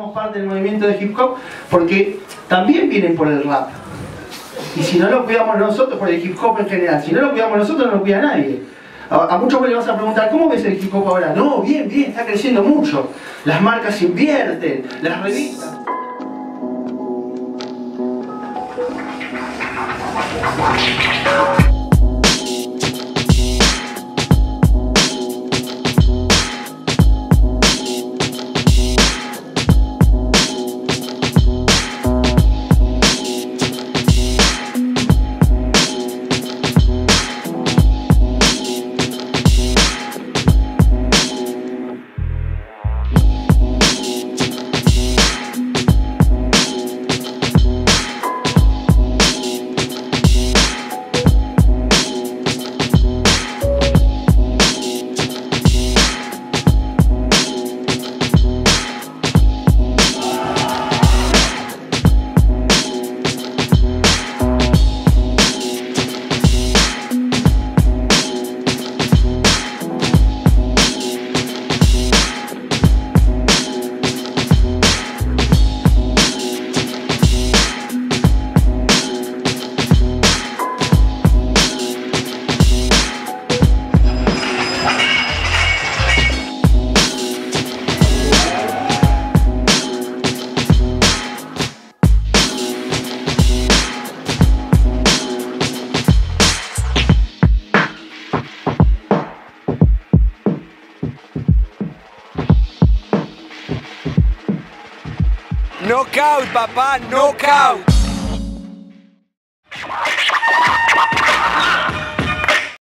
somos parte del movimiento de hip hop porque también vienen por el rap. Y si no lo cuidamos nosotros, por el hip hop en general, si no lo cuidamos nosotros, no lo cuida nadie. A, a muchos le vas a preguntar, ¿cómo ves el hip hop ahora? No, bien, bien, está creciendo mucho. Las marcas invierten, las revistas. Knockout, papá, knockout.